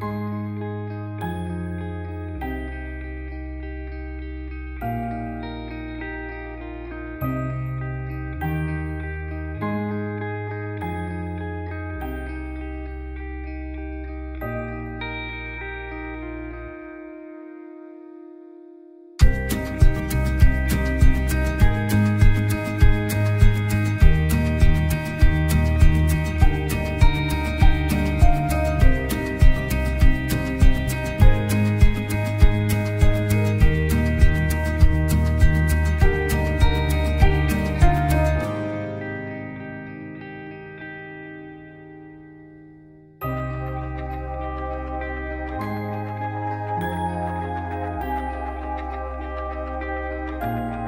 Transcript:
thank you. Bye.